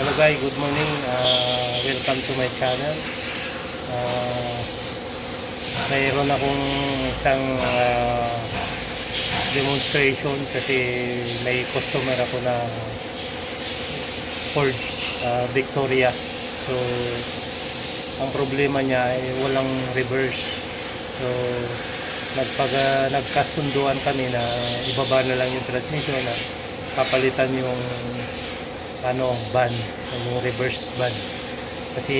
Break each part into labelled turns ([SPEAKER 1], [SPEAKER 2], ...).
[SPEAKER 1] Hello guys, good morning. Uh, welcome to my channel. Uh, mayroon akong isang uh, demonstration kasi may customer ako na Ford uh, Victoria. So, ang problema niya ay walang reverse. So, nagpag, uh, nagkasunduan kami na ibaba na lang yung transmission na papalitan yung ano ban yung reverse ban? Kasi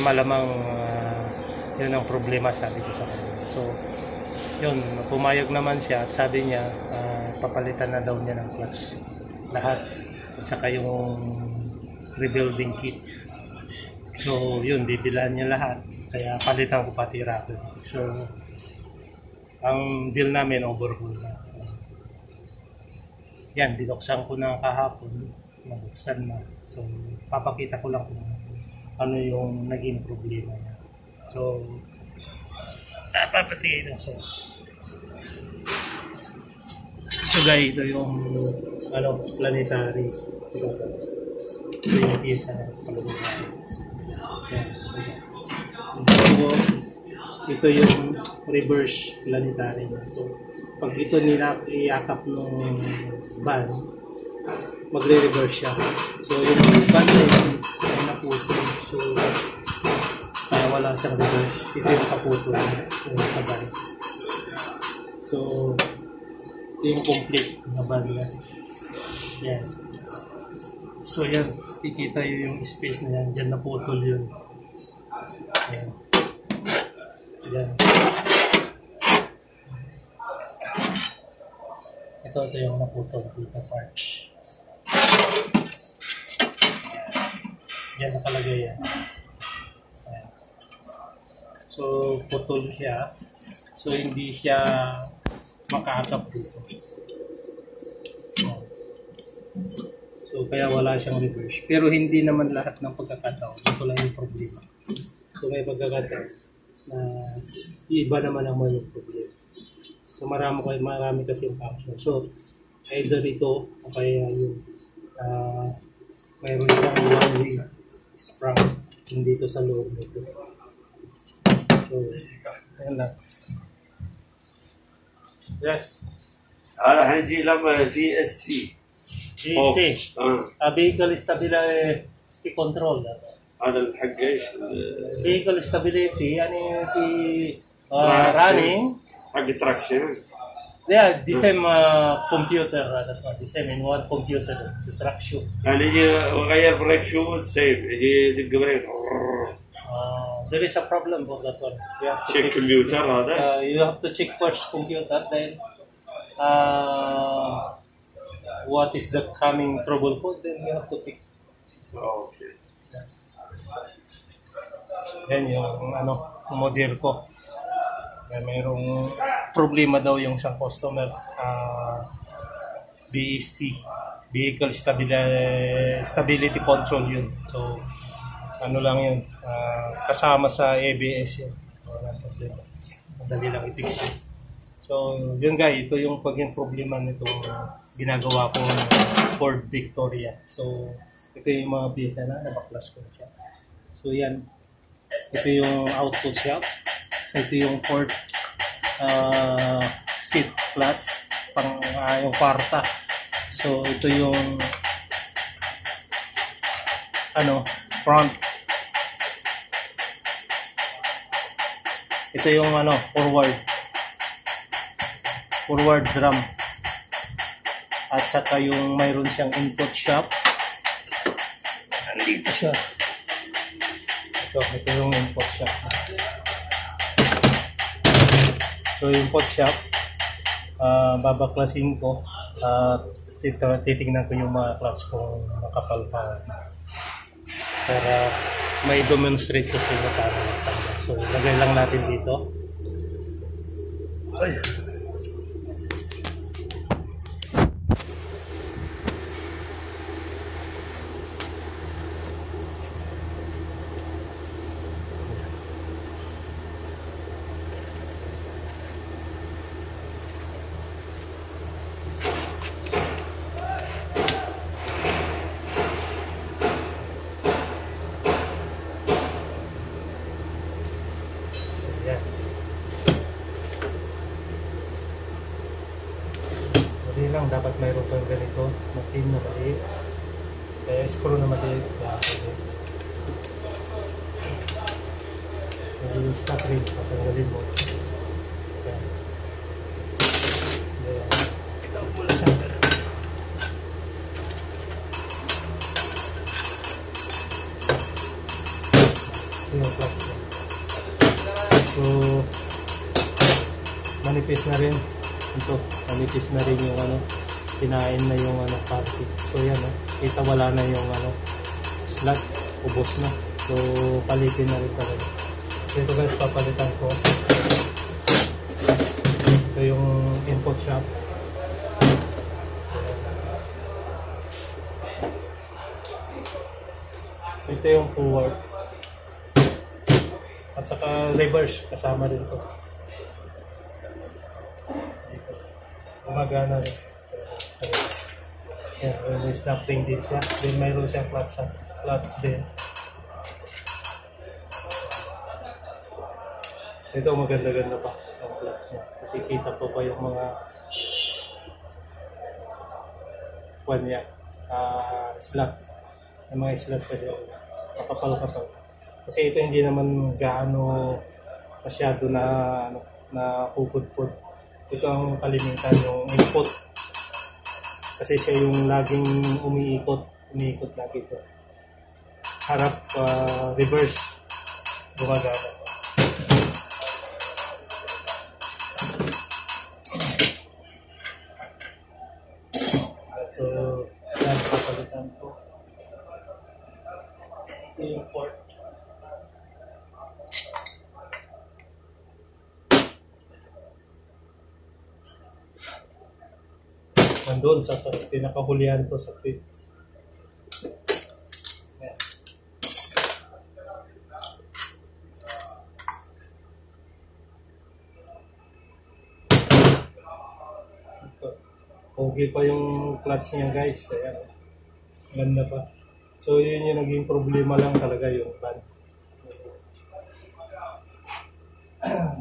[SPEAKER 1] malamang uh, yun ang problema sabi ko sa kanya. So yun pumayag naman siya at sabi niya uh, papalitan na daw niya ng clutch lahat at saka yung rebuilding kit. So yun bibilan niya lahat kaya palitan ko pati racket. So ang deal namin overhaul na. Yan binuksan ko na kahapon nabuksan na. So, papakita ko lang kung ano yung naging problema niya. So, ah, papatingin lang sa So guys, ito yung ano, planetary. Ito, yung pyesa na. Yan. So, ito yung reverse planetary. So, pag ito nila iyakap ng van, magre-reverse siya. So, yung van na yun, ay naputo. So, kaya wala siyang reverse. Ito yung kaputo yung sa van. So, ito yung complete na van na. Yan. So, yan. Kikita yun yung space na yan. Diyan naputol yun. Yan. Yan. Ito, ito yung naputol dito parts. Yan nakalagay yan. Ayan. So, putol siya. So, hindi siya makaakap dito. So, kaya wala siyang reverse. Pero hindi naman lahat ng pagkakataon. Ito lang yung problema. So, may pagkakataon na iba naman ang may problema. So, marami, marami kasi yung function. So, either ito o kaya yung uh, mayroon siyang one way sprung dito sa loob nito. So, ayan lang. Yes.
[SPEAKER 2] هذا حنجي لما في اس سي
[SPEAKER 1] GC.
[SPEAKER 2] آه.
[SPEAKER 1] Uh, vehicle stability control.
[SPEAKER 2] هذا الحق ايش؟
[SPEAKER 1] Vehicle stability, يعني في uh,
[SPEAKER 2] Traction.
[SPEAKER 1] running.
[SPEAKER 2] حق تراكشن
[SPEAKER 1] Yeah, the same uh, computer, uh, rather, the same in one computer, the truck shoe.
[SPEAKER 2] And he, uh, kaya brake shoe was. He did brake.
[SPEAKER 1] Uh, there is a problem for that one.
[SPEAKER 2] Check
[SPEAKER 1] fix,
[SPEAKER 2] computer, rather.
[SPEAKER 1] Uh, you have to check first computer, then uh, what is the coming trouble code, then you have to fix.
[SPEAKER 2] Okay.
[SPEAKER 1] Yan yung ano, model ko. May merong problema daw yung isang customer. ah BEC, Vehicle Stability, Stability Control yun. So, ano lang yun, ah, kasama sa ABS yun. Wala problema. Madali lang i-fix yun. So, yun guys, ito yung paging problema nito ginagawa ko Ford Victoria. So, ito yung mga piyesa na, nabaklas ko siya. So, yan. Ito yung output shaft. Ito yung port uh, seat clutch pang uh, yung kwarta. So ito yung ano front. Ito yung ano forward. Forward drum. At saka yung mayroon siyang input shaft. Nandito siya. Ito, ito yung input shaft. So, yung input shaft, ah babaklasin ko at tito- titingnan ko yung mga clutch kung makapal pa. Para may demonstrate ko sa inyo paano. So, lagay lang natin dito. Ay. Kaya pwede. Yung stop rin, patanggalin mo. Ito siya. Ito yung niya. So, manipis na rin. Ito, manipis na rin yung ano, kinain na yung ano, party. So yan, oh. Kita wala na yung ano, slot, ubos na. So, palitin na rin talaga. So, ito guys, papalitan ko. Ito yung input shop. Ito yung forward. At saka reverse, kasama rin to. Gumagana rin. Yan, may snap ring din siya. Then mayroon siyang clutch, clutch din. Ito maganda-ganda pa ang clutch niya. Kasi kita po pa yung mga kwan niya. ah slot. Yung mga slot pa dyan. Kapapal-kapal. Kasi ito hindi naman gaano masyado na ano, na pupudpud. Ito ang kalimitan yung input. Kasi siya yung laging umiikot, umiikot lagi ito. Harap, ah, reverse, gumagana. Nandun sa, sa pinakahulihan ko sa pit. Okay pa yung clutch niya guys. Ayan. Ganda pa. So yun yung naging problema lang talaga yung van.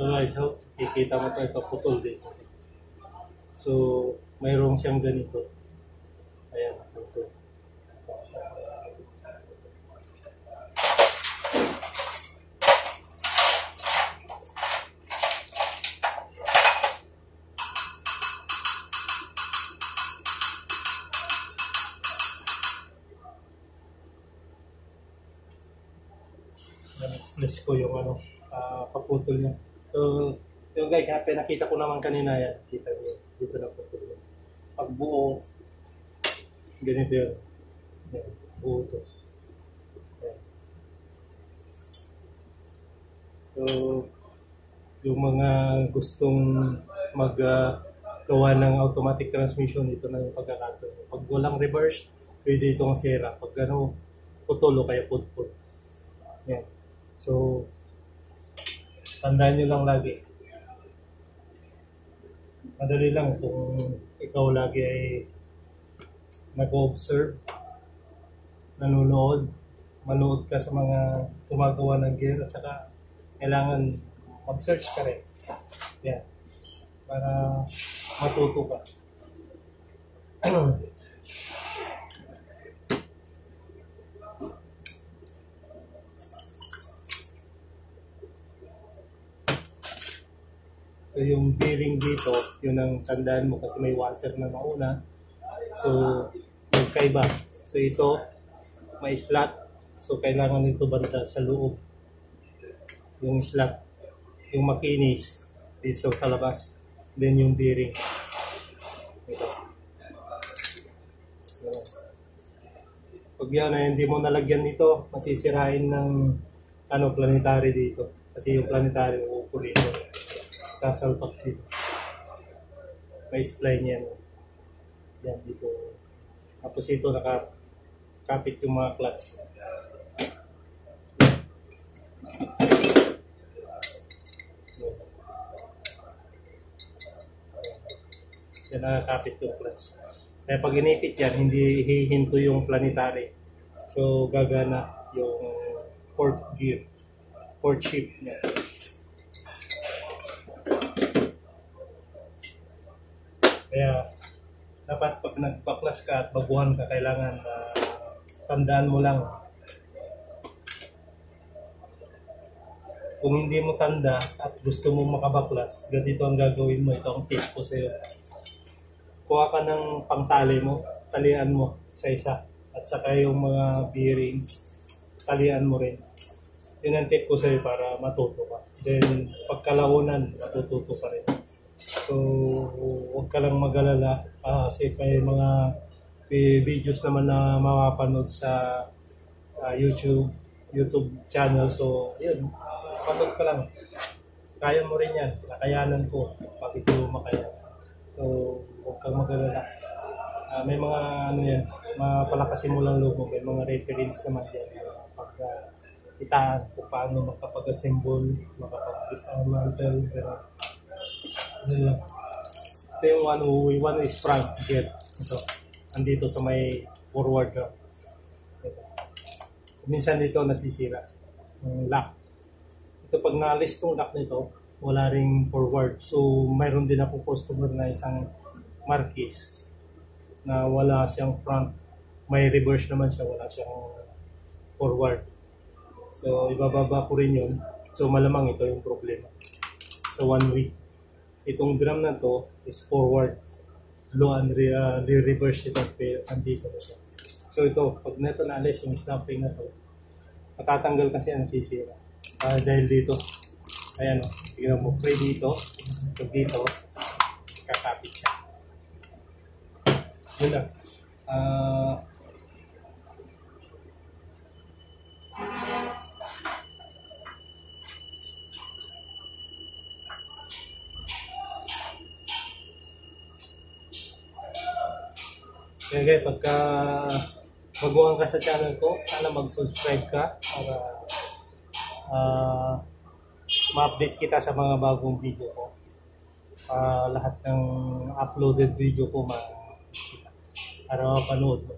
[SPEAKER 1] Ito guys, so, kikita mo ito, ito putol dito. So, mayroong siyang ganito. Ayan, putol. Na-misplace ko yung ano, ah, kaputol niya. So, yung guys, pinakita ko naman kanina yan. Kita niyo, dito na niya. Pag buo, ganito yun. Yan, buo to. So, yung mga gustong mag ah, gawa ng automatic transmission, ito na yung pagkakataon. Pag walang reverse, pwede itong sira. Pag ano, putol o kaya putput. Yan. So, tandaan nyo lang lagi. Madali lang kung ikaw lagi ay nag-observe, nanonood, manood ka sa mga gumagawa ng gear at saka kailangan mag-search ka rin. Yan. Para matuto ka. So yung bearing dito, yun ang tandaan mo kasi may washer na mauna. So, magkaiba. So ito, may slot. So kailangan nito banda sa loob. Yung slot. Yung makinis dito sa labas. Then yung bearing. Ito. Yan. Pag yan ay hindi mo nalagyan nito, masisirain ng ano planetary dito. Kasi yung planetary uupo dito sa sasalpak dito. May spline yan. Yan dito. Tapos ito naka kapit yung mga clutch. Yan nakakapit yung clutch. Kaya pag inipit yan, hindi hihinto yung planetary. So gagana yung fourth gear, fourth shift niya. Kaya dapat pag nagpaklas ka at baguhan ka, kailangan na tandaan mo lang kung hindi mo tanda at gusto mo makabaklas, ganito ang gagawin mo. Ito ang tip ko sa'yo. Kuha ka ng pangtali mo, talian mo sa isa. At saka yung mga bearings, talian mo rin. Yun ang tip ko sa'yo para matuto ka. Then, pagkalaunan, matututo ka rin. So, huwag ka lang mag-alala ah, kasi may mga vi- videos naman na mapapanood sa ah, YouTube YouTube channel. So, yun, panood ka lang. Kaya mo rin yan. Nakayanan ko. Bakit mo makaya. So, huwag kang mag-alala. Ah, may mga ano yan, mapalakasin mo lang loob. May mga reference naman yan. ah, pag uh, itaan kung paano makapag-assemble, makapag-dismantle, pero ano lang. Ito yung one, way- one is front gear. Ito. Andito sa may forward na. Ito. Minsan dito nasisira. Yung lock. Ito pag na-list tong lock nito, wala ring forward. So, mayroon din ako customer na isang Marquis na wala siyang front. May reverse naman siya, wala siyang forward. So, ibababa ko rin yun. So, malamang ito yung problema. Sa one week. Itong drum na to is forward. Low and re, uh, reverse ito. Andito na siya. So, ito, pag neto na-alis yung snapping na to, matatanggal kasi ang sisira. Ah, dahil dito, ayan o, tignan mo, free dito, pag dito, kakapit siya. Yun lang. Ah, Kaya guys, pagka baguhan ka sa channel ko, sana mag-subscribe ka para ah, ma-update kita sa mga bagong video ko. Ah, lahat ng uploaded video ko ma para mapanood mo.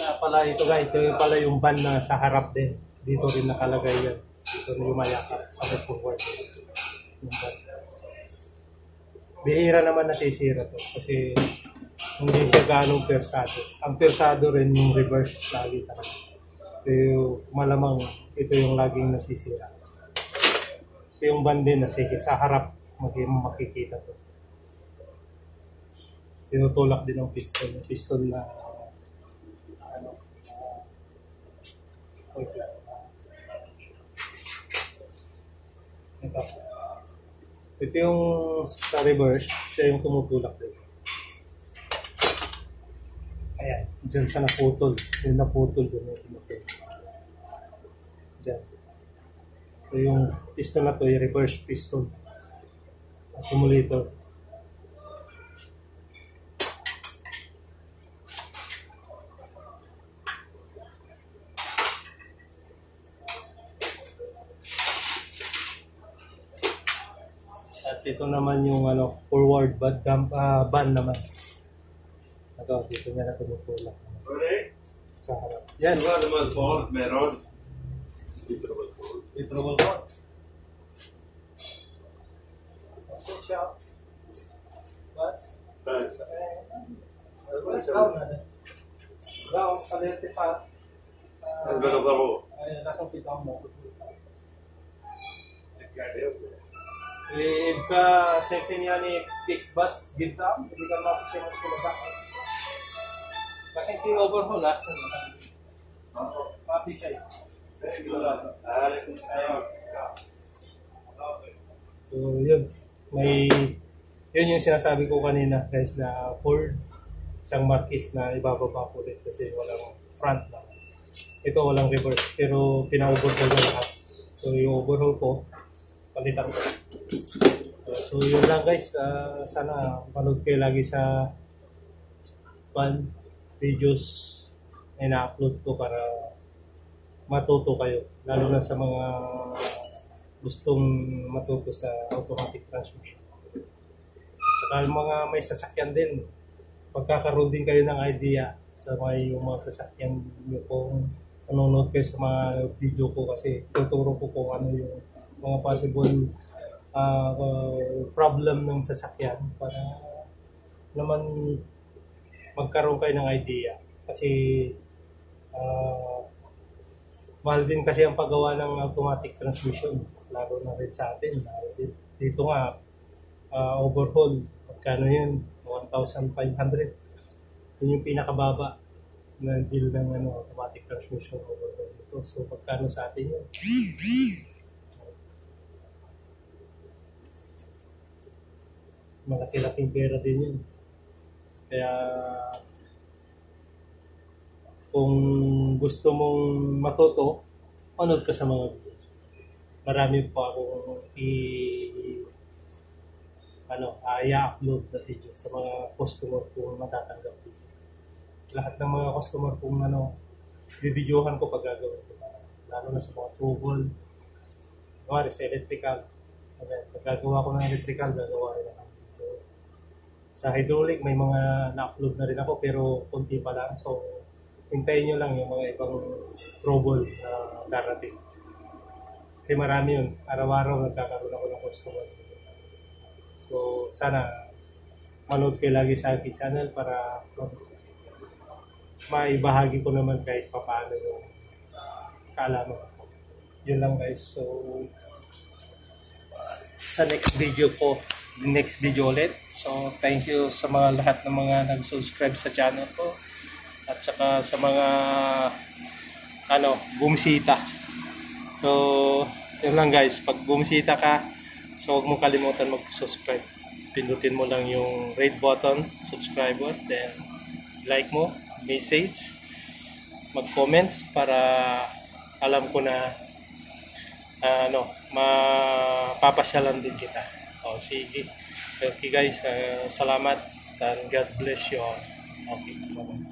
[SPEAKER 1] Kaya pala ito guys, ito yung pala yung van na sa harap din. Dito rin nakalagay yan. Dito rin yung mayakap sa may forward. Yung. Bihira naman nasisira to kasi hindi siya ganong persado. Ang persado rin yung reverse lagi talaga. So, malamang ito yung laging nasisira. Ito yung van din na sige sa harap maging makikita to. Tinutulak din ng piston. Yung piston na ano, ah, wait lang. Ito. Ito yung sa reverse, siya yung tumutulak din. Ayan, dyan sa naputol. Yung naputol dun yung tumutulak. Dyan. So yung piston na to, yung reverse piston. At ito naman yung ano, forward bad dump, ah, ban naman. Ito, dito niya na tumutulak.
[SPEAKER 2] Alright?
[SPEAKER 1] Sa harap. Yes.
[SPEAKER 2] Ano naman fault meron? Fault.
[SPEAKER 1] Dito naman po. Switch out. Bus.
[SPEAKER 2] Bas.
[SPEAKER 1] Bus na. Down, kalerte pa.
[SPEAKER 2] Ano ba naman ako?
[SPEAKER 1] Ayun, nasa pitang mo.
[SPEAKER 2] Nagkadeo.
[SPEAKER 1] Eh, ka section niya ni fix bus, down, hindi ka mapos siya magkulasak. Bakit yung overhaul last na? Mati siya eh. So, yun. May, yun yung sinasabi ko kanina, guys, na Ford, isang Marquis na ibababa ko ulit kasi walang front na. Ito walang reverse, pero pina-overhaul na lahat. So, yung overhaul ko, palitan ko. So, yun lang guys. Ah, sana manood kayo lagi sa pan videos na ina-upload ko para matuto kayo. Lalo na sa mga gustong matuto sa automatic transmission. Saka mga may sasakyan din, pagkakaroon din kayo ng idea sa may yung mga sasakyan nyo kung nanonood kayo sa mga video ko kasi tuturo ko kung ano yung mga possible uh, problem ng sasakyan para naman magkaroon kayo ng idea. Kasi ah, mahal din kasi ang paggawa ng automatic transmission lalo na rin sa atin. Dito nga ah, overhaul magkano yun? 1,500 yun yung pinakababa na deal ng ano, automatic transmission overhaul dito so magkano sa atin yun malaki-laking pera din yun kaya kung gusto mong matuto, manood ka sa mga videos. Marami pa akong i ano, i-upload na video sa mga customer kung matatanggap dito. Lahat ng mga customer kung ano, bibidyohan ko pag gagawin ko. Lalo na sa mga trouble. Kumari sa electrical. Pag gagawa ko ng electrical, gagawa rin ako. Sa hydraulic, may mga na-upload na rin ako pero konti pa lang. So, hintayin nyo lang yung mga ibang trouble na darating. Kasi marami yun. Araw-araw nagkakaroon ako ng customer. So, sana manood kayo lagi sa aking channel para maibahagi ko naman kahit papaano yung kaalaman ko. Yun lang guys. So, sa next video ko, next video ulit. So, thank you sa mga lahat ng mga nag-subscribe sa channel ko at saka sa mga ano, bumisita. So, yun lang guys, pag bumisita ka, so huwag mong kalimutan mag-subscribe. Pindutin mo lang yung red button, subscriber, then like mo, message, mag-comments para alam ko na ano, mapapasyalan din kita. O, sige. Okay guys, ah, salamat and God bless you all. Okay, bye-bye.